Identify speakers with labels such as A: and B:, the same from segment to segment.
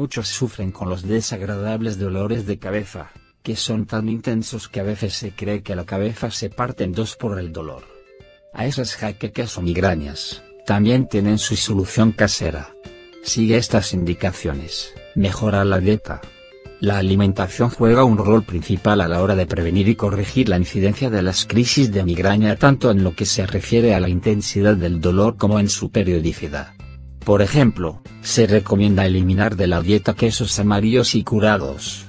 A: Muchos sufren con los desagradables dolores de cabeza, que son tan intensos que a veces se cree que la cabeza se parte en dos por el dolor. A esas jaquecas o migrañas, también tienen su solución casera. Sigue estas indicaciones, mejora la dieta. La alimentación juega un rol principal a la hora de prevenir y corregir la incidencia de las crisis de migraña tanto en lo que se refiere a la intensidad del dolor como en su periodicidad. Por ejemplo, se recomienda eliminar de la dieta quesos amarillos y curados.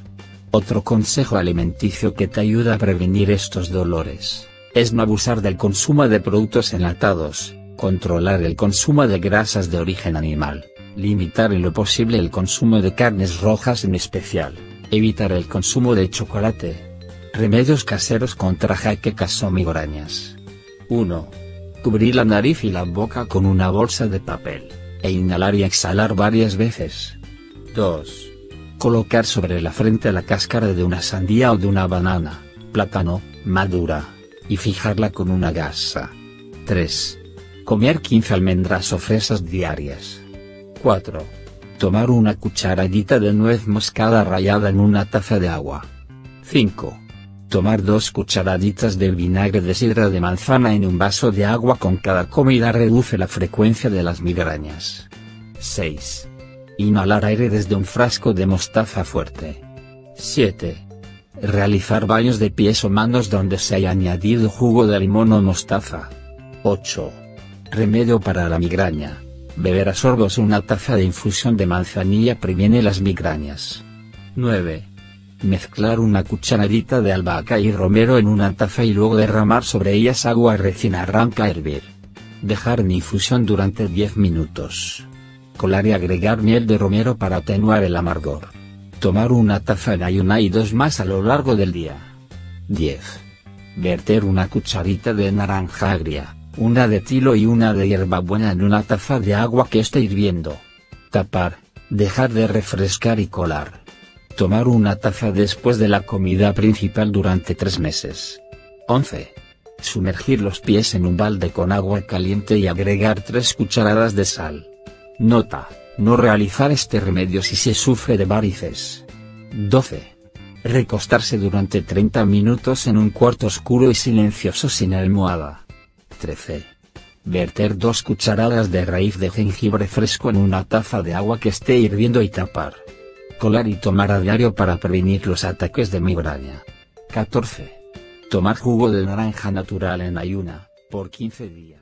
A: Otro consejo alimenticio que te ayuda a prevenir estos dolores, es no abusar del consumo de productos enlatados, controlar el consumo de grasas de origen animal, limitar en lo posible el consumo de carnes rojas en especial, evitar el consumo de chocolate. Remedios caseros contra jaquecas o migrañas. 1. Cubrir la nariz y la boca con una bolsa de papel e inhalar y exhalar varias veces. 2. Colocar sobre la frente la cáscara de una sandía o de una banana, plátano, madura, y fijarla con una gasa. 3. Comer 15 almendras o fresas diarias. 4. Tomar una cucharadita de nuez moscada rallada en una taza de agua. 5. Tomar dos cucharaditas de vinagre de sidra de manzana en un vaso de agua con cada comida reduce la frecuencia de las migrañas. 6. Inhalar aire desde un frasco de mostaza fuerte. 7. Realizar baños de pies o manos donde se haya añadido jugo de limón o mostaza. 8. Remedio para la migraña. Beber a sorbos una taza de infusión de manzanilla previene las migrañas. 9 Mezclar una cucharadita de albahaca y romero en una taza y luego derramar sobre ellas agua recién arranca a hervir. Dejar en infusión durante 10 minutos. Colar y agregar miel de romero para atenuar el amargor. Tomar una taza en ayuna y dos más a lo largo del día. 10. Verter una cucharita de naranja agria, una de tilo y una de hierbabuena en una taza de agua que esté hirviendo. Tapar, dejar de refrescar y colar. Tomar una taza después de la comida principal durante tres meses. 11. Sumergir los pies en un balde con agua caliente y agregar 3 cucharadas de sal. Nota, no realizar este remedio si se sufre de varices. 12. Recostarse durante 30 minutos en un cuarto oscuro y silencioso sin almohada. 13. Verter 2 cucharadas de raíz de jengibre fresco en una taza de agua que esté hirviendo y tapar colar y tomar a diario para prevenir los ataques de migraña. 14. Tomar jugo de naranja natural en ayuna, por 15 días.